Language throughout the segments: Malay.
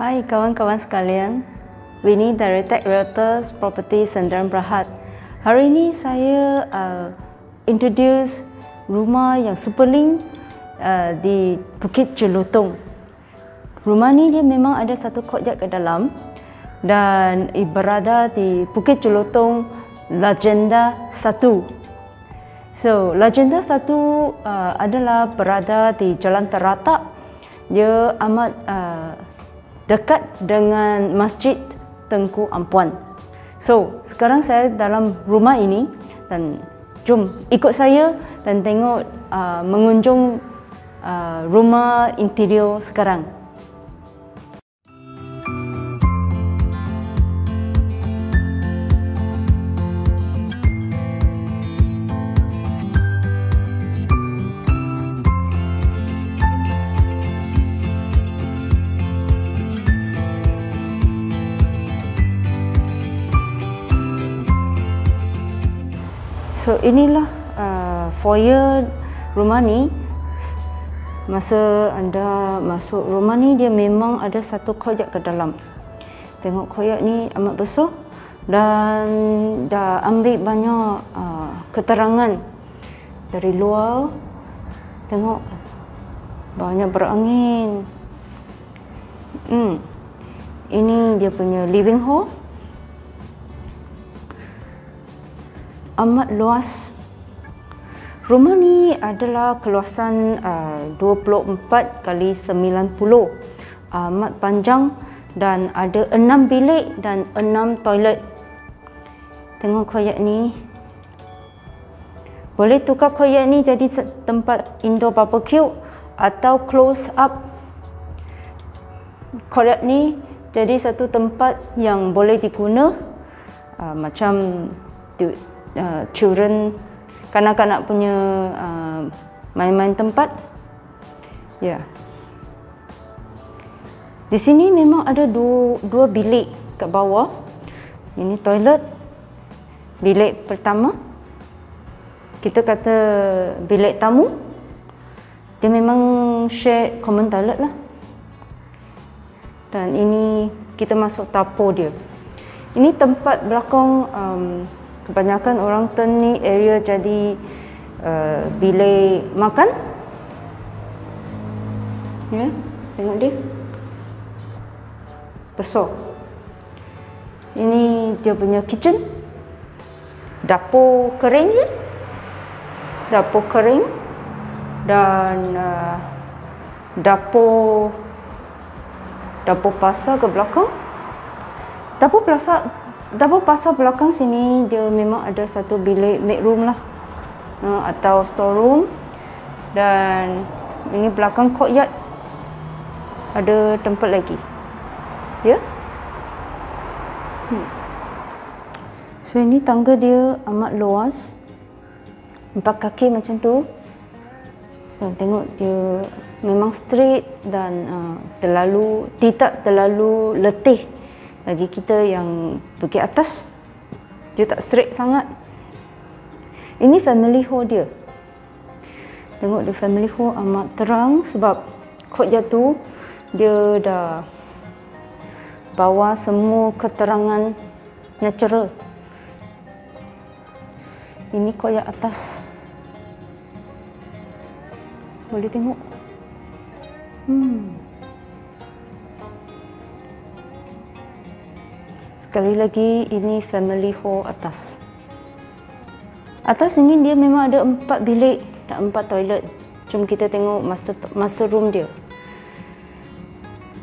Hai kawan-kawan sekalian, Winnie dari Tech Realtors Property Sendaran Berhad. Hari ini saya uh, introduce rumah yang superling uh, di Bukit Jelutong. Rumah ni dia memang ada satu courtyard ke dalam dan berada di Bukit Jelutong Legenda 1. So, Legenda 1 uh, adalah berada di Jalan Teratak. Dia amat uh, dekat dengan Masjid Tengku Ampuan. So, sekarang saya dalam rumah ini dan jom ikut saya dan tengok uh, mengunjung uh, rumah interior sekarang. So inilah uh, foyer rumah ni. Masa anda masuk rumah ni dia memang ada satu koyak ke dalam. Tengok koyak ni amat besar dan dah ambil banyak uh, keterangan dari luar. Tengok banyak berangin. Hmm. Ini dia punya living hall. Amat luas. Rumah ni adalah keluasan uh, 24 kali 90. Amat panjang dan ada 6 bilik dan 6 toilet. Tengok koyak ni. Boleh tukar koyak ni jadi tempat indoor barbecue atau close up. Koyak ni jadi satu tempat yang boleh diguna uh, macam uh, children kanak-kanak punya uh, main-main tempat. Ya. Yeah. Di sini memang ada dua, dua bilik kat bawah. Ini toilet. Bilik pertama. Kita kata bilik tamu. Dia memang share common toilet lah. Dan ini kita masuk tapo dia. Ini tempat belakang um, kebanyakan orang turn ni area jadi uh, bilik makan. Ya tengok dia. Besar. Ini dia punya kitchen. Dapur kering je dapur kering. Dan uh, dapur dapur pasar ke belakang. Dapur pasar Dapur pasar belakang sini dia memang ada satu bilik make room lah uh, atau storeroom dan ini belakang courtyard ada tempat lagi. Ya? Yeah? Hmm. So ini tangga dia amat luas. Empat kaki macam tu. Dan tengok dia memang straight dan uh, terlalu tidak terlalu letih bagi kita yang pergi atas dia tak straight sangat. Ini family hall dia. Tengok dia family hall amat terang sebab kot jatuh dia dah bawa semua keterangan natural. Ini koyak atas. Boleh tengok? Hmm Sekali lagi, ini family hall atas. Atas ini dia memang ada empat bilik dan empat toilet. Jom kita tengok master, master room dia.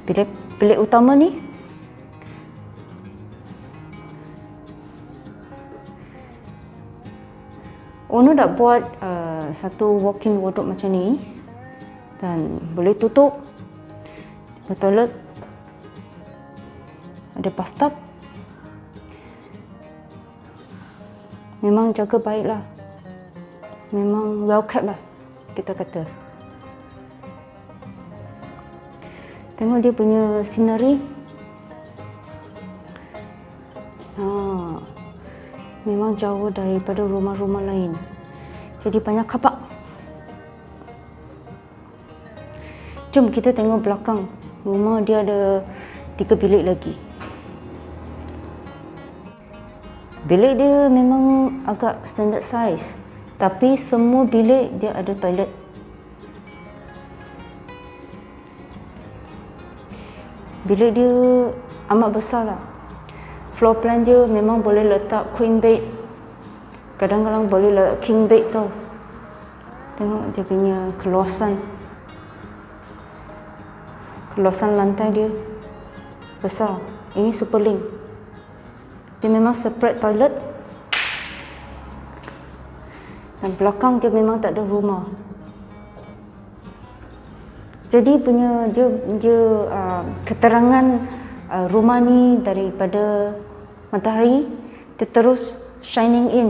Bilik, bilik utama ni. Owner dah buat uh, satu walk-in wardrobe macam ni. Dan boleh tutup. Toilet. Ada bathtub. Memang jaga baiklah. Memang well kept lah kita kata. Tengok dia punya scenery. Ha, memang jauh daripada rumah-rumah lain. Jadi banyak kapak. Jom kita tengok belakang. Rumah dia ada tiga bilik lagi. Bilik dia memang agak standard size. Tapi semua bilik dia ada toilet. Bilik dia amat besar lah. Floor plan dia memang boleh letak queen bed. Kadang-kadang boleh letak king bed tau. Tengok dia punya keluasan. Keluasan lantai dia besar. Ini super link. Dia memang separate toilet. Dan belakang dia memang tak ada rumah. Jadi punya dia, dia uh, keterangan uh, rumah ni daripada matahari dia terus shining in.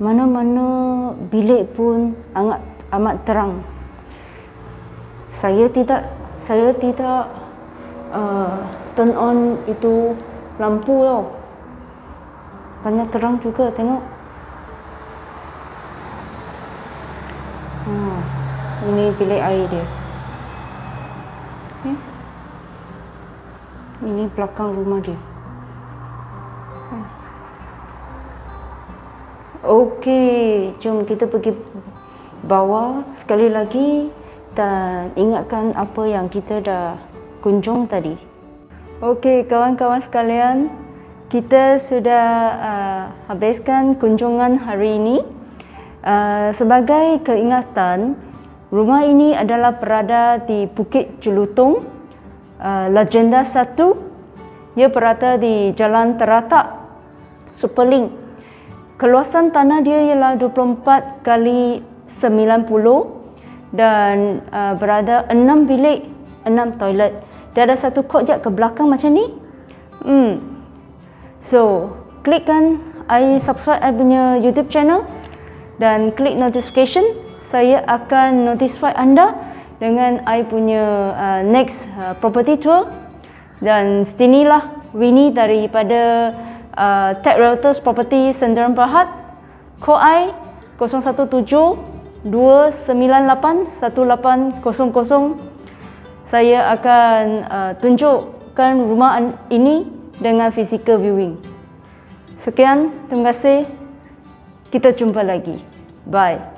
Mana-mana bilik pun amat amat terang. Saya tidak saya tidak uh, turn on itu lampu tau. Banyak terang juga tengok. Hmm, ini bilik air dia. Hmm. Ini belakang rumah dia. Hmm. Okey, jom kita pergi bawah sekali lagi dan ingatkan apa yang kita dah kunjung tadi. Okey, kawan-kawan sekalian, kita sudah uh, habiskan kunjungan hari ini. Uh, sebagai keingatan, Rumah ini adalah berada di Bukit Jelutong, uh, Legenda 1. Ia berada di Jalan Teratak, Superlink. Keluasan tanah dia ialah 24 kali 90 dan uh, berada 6 bilik, 6 toilet. Dia ada satu courtyard ke belakang macam ni. Hmm. So, klikkan I subscribe I punya YouTube channel dan klik notification saya akan notify anda dengan I punya uh, next uh, property tour dan sinilah Winnie daripada uh, Tech Realtors Property Senderan Berhad call I 017 298 1800 saya akan uh, tunjukkan rumah ini dengan physical viewing. Sekian terima kasih. Kita jumpa lagi. Bye